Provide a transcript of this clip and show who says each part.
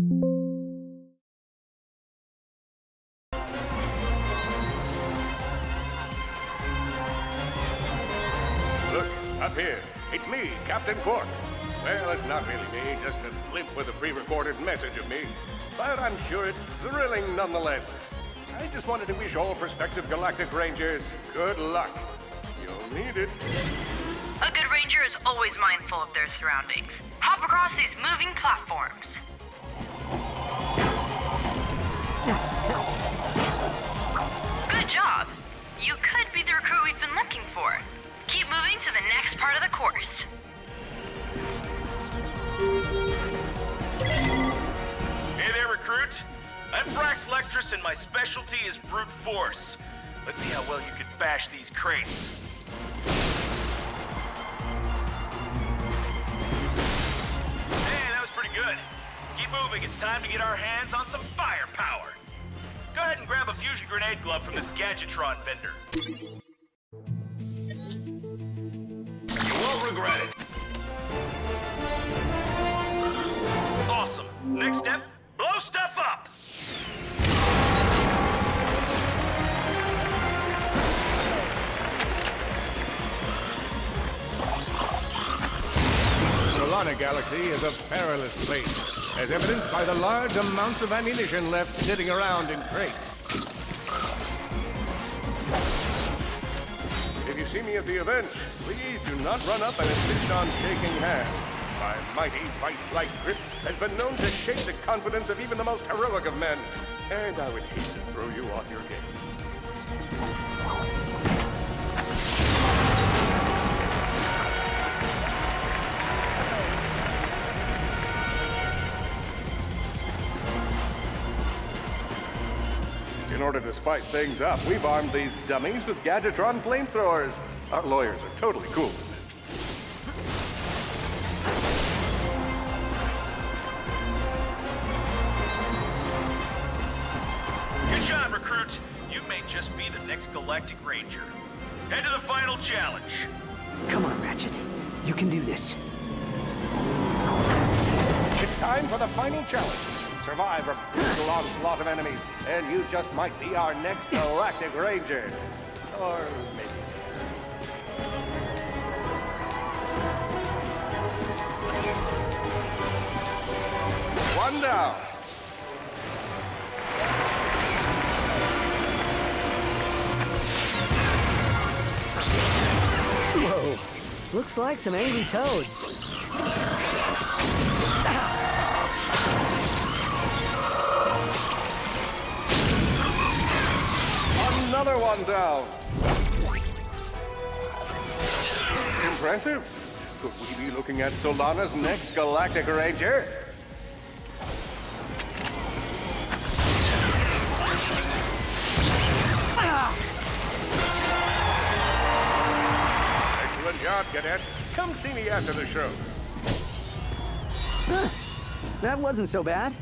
Speaker 1: Look, up here. It's me, Captain Qwark. Well, it's not really me, just a blimp with a pre-recorded message of me. But I'm sure it's thrilling nonetheless. I just wanted to wish all prospective Galactic Rangers good luck. You'll need it.
Speaker 2: A good ranger is always mindful of their surroundings. Hop across these moving platforms. Could be the recruit we've been looking for. Keep moving to the next part of the course.
Speaker 3: Hey there, recruit. I'm Brax Lectrus, and my specialty is brute force. Let's see how well you can bash these crates. Hey, that was pretty good. Keep moving. It's time to get our hands on some firepower. Go ahead and grab a fusion grenade glove from this Gadgetron vendor.
Speaker 4: You won't regret it.
Speaker 3: Awesome. Next step, blow stuff up.
Speaker 1: Solana Galaxy is a perilous place, as evidenced by the large amounts of ammunition left sitting around in crates. If you see me at the event, please do not run up and insist on shaking hands. My mighty vice-like grip has been known to shake the confidence of even the most heroic of men, and I would hate to throw you off your game. Order to spice things up, we've armed these dummies with Gadgetron flamethrowers. Our lawyers are totally cool with it.
Speaker 3: Good job, recruit. You may just be the next Galactic Ranger. Head to the final challenge.
Speaker 5: Come on, Ratchet. You can do this.
Speaker 1: It's time for the final challenge. Survive a brutal onslaught of enemies, and you just might be our next Galactic Ranger. Or maybe. One down.
Speaker 5: Whoa. Looks like some angry toads.
Speaker 1: One down. Impressive. Could we be looking at Solana's next Galactic Ranger? Excellent job, Cadet. Come see me after the show.
Speaker 5: That wasn't so bad.